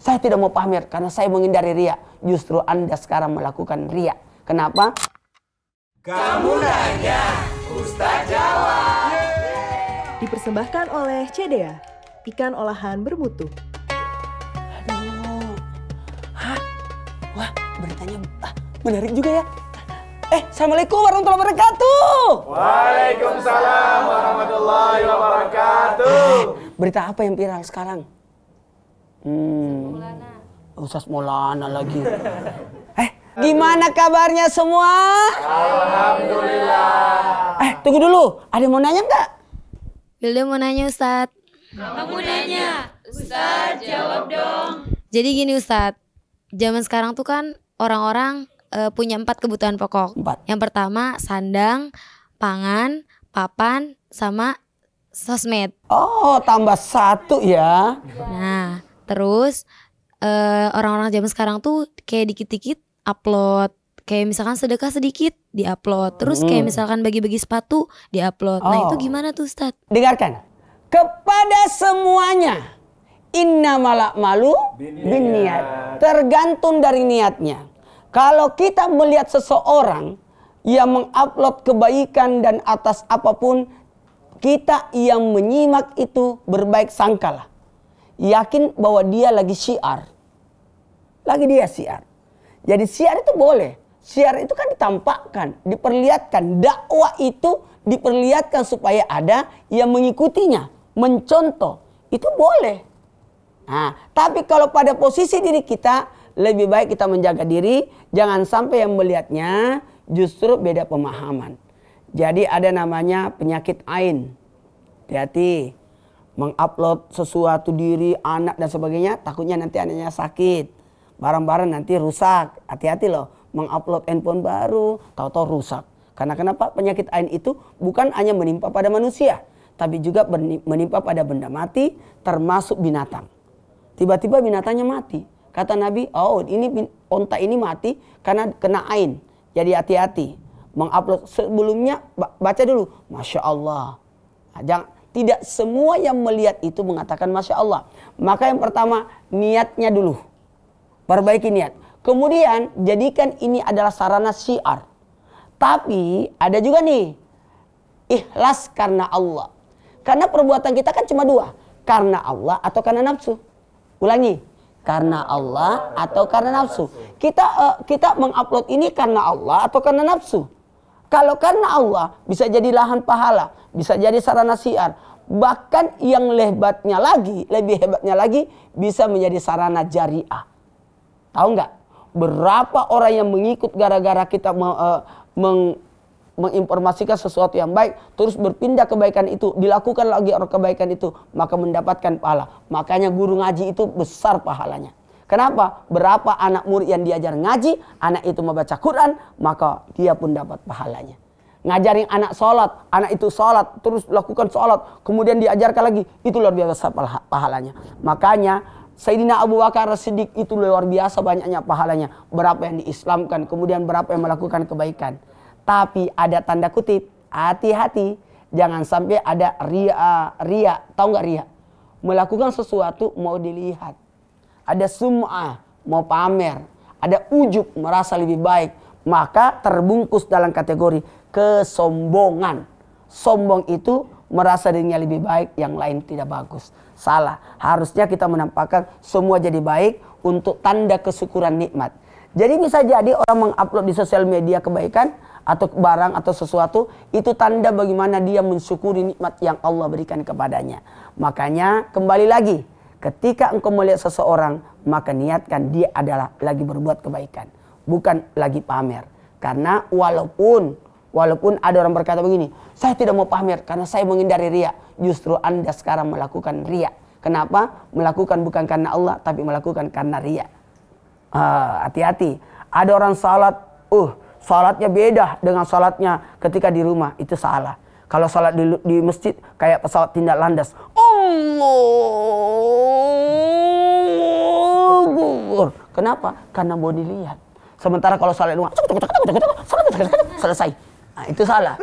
Saya tidak mau pamer karena saya menghindari ria. Justru Anda sekarang melakukan ria. Kenapa? Kamu nanya, Ustaz jawab. Dipersembahkan oleh CDA, ikan olahan bermutu. Aduh. Hah? Wah, beritanya ah, menarik juga ya. Eh, Assalamualaikum warahmatullahi wabarakatuh. Waalaikumsalam warahmatullahi wabarakatuh. Berita apa yang viral sekarang? Hmm. Ustaz Maulana lagi. eh, gimana kabarnya semua? Alhamdulillah. Eh, tunggu dulu. Ada yang mau nanya nggak? Bilda mau nanya Ustadz. Kamu nanya, Ustaz jawab dong. Jadi gini Ustadz, zaman sekarang tuh kan orang-orang eh, punya empat kebutuhan pokok. Empat. Yang pertama sandang, pangan, papan, sama sosmed. Oh, tambah satu ya. Nah, terus eh, orang-orang zaman sekarang tuh kayak dikit-dikit upload. Kayak misalkan sedekah sedikit diupload. Terus kayak Hmm. misalkan bagi-bagi sepatu diupload. Nah Oh. itu gimana tuh Ustadz? Dengarkan. Kepada semuanya. Inna malak malu bin niat. Tergantung dari niatnya. Kalau kita melihat seseorang yang mengupload kebaikan dan atas apa pun, kita yang menyimak itu berbaik sangkalah. Yakin bahwa dia lagi syiar. Lagi dia syiar. Jadi syiar itu boleh. Syiar itu kan ditampakkan, diperlihatkan. Dakwah itu diperlihatkan supaya ada yang mengikutinya, mencontoh. Itu boleh. Nah, tapi kalau pada posisi diri kita, lebih baik kita menjaga diri, jangan sampai yang melihatnya justru beda pemahaman. Jadi ada namanya penyakit ain. Hati-hati. Mengupload sesuatu diri, anak dan sebagainya, takutnya nanti anaknya sakit. Barang-barang nanti rusak. Hati-hati loh. Mengupload handphone baru, tahu-tahu rusak. Karena kenapa? Penyakit ain itu bukan hanya menimpa pada manusia, tapi juga menimpa pada benda mati, termasuk binatang. Tiba-tiba binatangnya mati. Kata Nabi, oh ini onta ini mati karena kena ain. Jadi hati-hati. Mengupload sebelumnya ba- baca dulu, masya Allah. Nah, jangan, tidak semua yang melihat itu mengatakan masya Allah. Maka yang pertama niatnya dulu, perbaiki niat. Kemudian jadikan ini adalah sarana syiar. Tapi ada juga nih ikhlas karena Allah. Karena perbuatan kita kan cuma dua, karena Allah atau karena nafsu. Ulangi, karena Allah atau karena nafsu. Kita eh, kita mengupload ini karena Allah atau karena nafsu. Kalau karena Allah bisa jadi lahan pahala, bisa jadi sarana siar. Bahkan yang hebatnya lagi, lebih hebatnya lagi bisa menjadi sarana jariah. Tahu nggak? Berapa orang yang mengikut gara-gara kita me- eh, meng- menginformasikan sesuatu yang baik, terus berpindah kebaikan itu, dilakukan lagi orang kebaikan itu, maka mendapatkan pahala. Makanya guru ngaji itu besar pahalanya. Kenapa? Berapa anak murid yang diajar ngaji, anak itu membaca Quran, maka dia pun dapat pahalanya. Ngajarin anak sholat, anak itu sholat, terus lakukan sholat, kemudian diajarkan lagi, itu luar biasa pahala- pahalanya. Makanya Sayyidina Abu Bakar Siddiq itu luar biasa banyaknya pahalanya. Berapa yang diislamkan, kemudian berapa yang melakukan kebaikan. Tapi ada tanda kutip, hati-hati. Jangan sampai ada ria, ria, tahu nggak ria? Melakukan sesuatu mau dilihat. Ada sum'ah, mau pamer. Ada ujub, merasa lebih baik. Maka terbungkus dalam kategori kesombongan. Sombong itu merasa dirinya lebih baik, yang lain tidak bagus. Salah. Harusnya kita menampakkan semua jadi baik untuk tanda kesyukuran nikmat. Jadi bisa jadi orang mengupload di sosial media kebaikan atau barang atau sesuatu itu tanda bagaimana dia mensyukuri nikmat yang Allah berikan kepadanya. Makanya kembali lagi, ketika engkau melihat seseorang, maka niatkan dia adalah lagi berbuat kebaikan, bukan lagi pamer. Karena walaupun walaupun ada orang berkata begini, saya tidak mau pamer karena saya menghindari ria. Justru Anda sekarang melakukan ria. Kenapa? Melakukan bukan karena Allah, tapi melakukan karena ria. Ah, hati-hati. Ada orang salat, uh, salatnya beda dengan salatnya ketika di rumah. Itu salah. Kalau salat di, di masjid kayak pesawat tindak landas. Allah. Kenapa? Karena mau dilihat. Sementara kalau salat rumah, selesai. Nah, itu salah.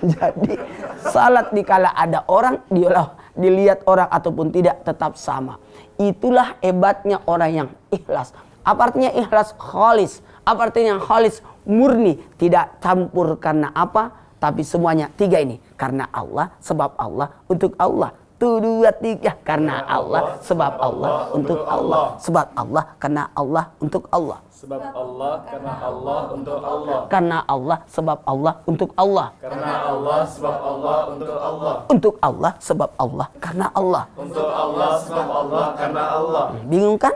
Jadi salat dikala ada orang, dialah dilihat orang ataupun tidak tetap sama. Itulah hebatnya orang yang ikhlas. Apa artinya ikhlas? Khalis. Apa artinya khalis? Murni. Tidak campur karena apa? Tapi semuanya tiga ini. Karena Allah, sebab Allah, untuk Allah. Tuh dua tiga karena Allah, sebab Allah, untuk Allah. Sebab Allah, karena Allah, untuk Allah. Sebab Allah, karena Allah, untuk Allah. Karena Allah, sebab Allah, untuk Allah. Karena Allah, sebab Allah, untuk Allah. Untuk Allah, sebab Allah, karena Allah. Untuk Allah, sebab Allah, karena Allah. Bingung kan?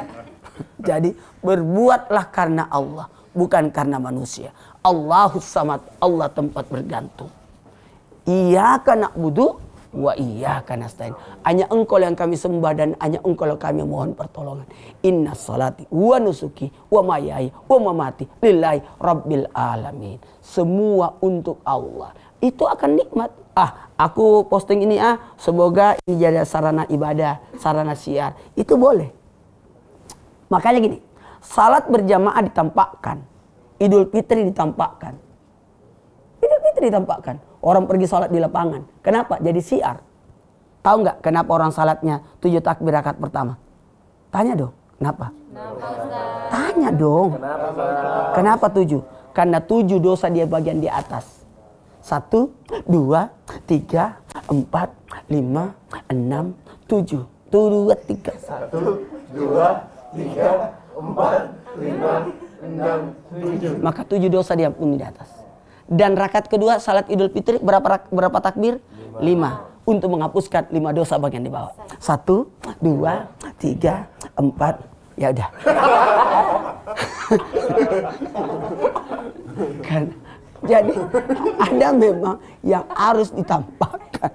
Jadi berbuatlah karena Allah, bukan karena manusia. Allahus samad, Allah tempat bergantung. Iyyaka na'budu wa iyyaka nasta'in. Hanya engkau yang kami sembah dan hanya engkau yang kami mohon pertolongan. Inna salati wa nusuki wa mayai wa mamati lillahi rabbil alamin. Semua untuk Allah. Itu akan nikmat. Ah, aku posting ini ah, semoga ini jadi sarana ibadah, sarana siar. Itu boleh. Makanya gini, salat berjamaah ditampakkan. Idul Fitri ditampakkan. Idul Fitri ditampakkan. Orang pergi salat di lapangan. Kenapa? Jadi siar. Tahu nggak kenapa orang salatnya tujuh takbir rakaat pertama? Tanya dong. Kenapa? Tanya dong. Kenapa tujuh? Karena tujuh dosa dia bagian di atas. Satu, dua, tiga, empat, lima, enam, tujuh. Tuh, dua, tiga. Satu, dua, tiga, empat, lima, enam, tujuh. Maka tujuh dosa diampuni di atas. Dan rakaat kedua salat idul fitri berapa berapa takbir? Lima. Untuk menghapuskan lima dosa bagian di bawah. Satu, dua, tiga, empat. Ya udah. kan. Jadi ada memang yang harus ditampakkan,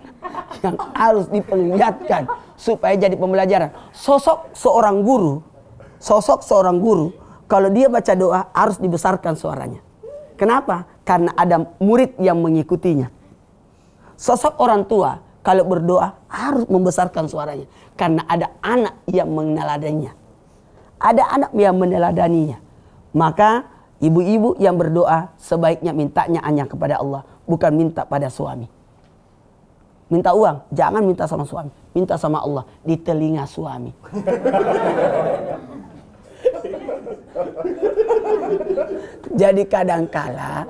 yang harus diperlihatkan supaya jadi pembelajaran. Sosok seorang guru, sosok seorang guru, kalau dia baca doa harus dibesarkan suaranya. Kenapa? Karena ada murid yang mengikutinya. Sosok orang tua kalau berdoa harus membesarkan suaranya karena ada anak yang meneladaninya. Ada anak yang meneladaninya. Maka ibu-ibu yang berdoa sebaiknya mintanya hanya kepada Allah, bukan minta pada suami. Minta uang, jangan minta sama suami, minta sama Allah di telinga suami. Jadi kadangkala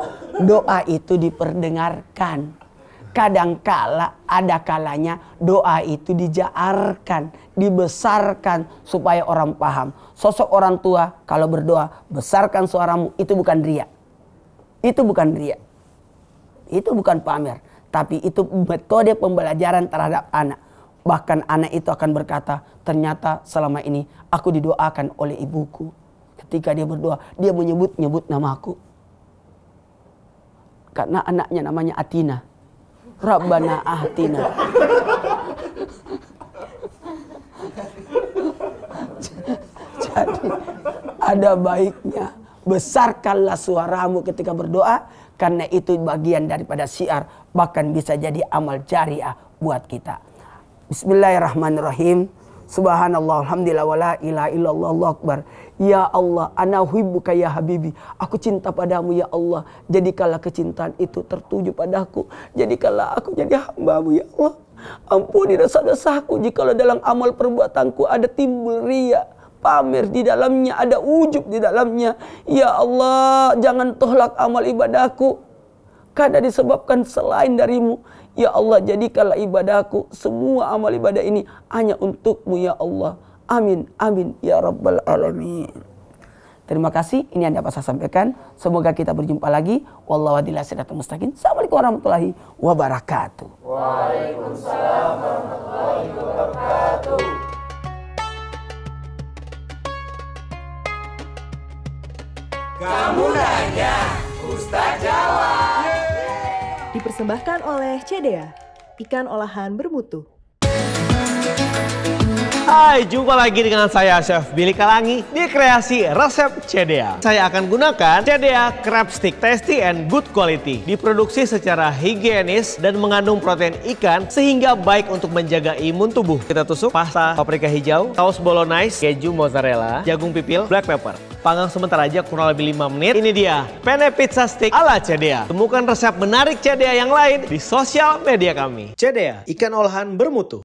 doa itu diperdengarkan. Kadangkala ada kalanya doa itu dijaarkan, dibesarkan supaya orang paham. Sosok orang tua kalau berdoa, besarkan suaramu, itu bukan ria. Itu bukan ria. Itu bukan pamer, tapi itu metode pembelajaran terhadap anak. Bahkan anak itu akan berkata, ternyata selama ini aku didoakan oleh ibuku. Ketika dia berdoa, dia menyebut-nyebut namaku. Karena anaknya namanya Atina. Rabbana Atina. Jadi ada baiknya besarkanlah suaramu ketika berdoa karena itu bagian daripada syiar bahkan bisa jadi amal jariah buat kita. Bismillahirrahmanirrahim. Subhanallah, alhamdulillah, wala ilaha illallah, Allahu akbar. Ya Allah, ana uhibbuka ya habibi. Aku cinta padamu ya Allah. Jadikanlah kecintaan itu tertuju padaku. Jadikanlah aku jadi hambamu ya Allah. Ampuni dosa-dosaku jikalau dalam amal perbuatanku ada timbul ria pamer di dalamnya, ada ujub di dalamnya. Ya Allah, jangan tolak amal ibadahku. Karena disebabkan selain darimu. Ya Allah, jadikanlah ibadahku, semua amal ibadah ini hanya untukmu ya Allah. Amin, amin, ya Rabbal Alamin. Terima kasih, ini yang dapat saya sampaikan. Semoga kita berjumpa lagi. Wallahu a'lam bishawab. mustaqim. Assalamualaikum warahmatullahi wabarakatuh. Kamu nanya, Ustaz jawab. Dipersembahkan oleh CDA, ikan olahan bermutu. Hai, jumpa lagi dengan saya Chef Billy Kalangi di kreasi resep CDA. Saya akan gunakan CDA crab stick tasty and good quality. Diproduksi secara higienis dan mengandung protein ikan sehingga baik untuk menjaga imun tubuh. Kita tusuk pasta paprika hijau, saus bolognese, keju mozzarella, jagung pipil, black pepper. Panggang sebentar aja kurang lebih 5 menit. Ini dia penne pizza stick ala CDA. Temukan resep menarik CDA yang lain di sosial media kami. CDA, ikan olahan bermutu.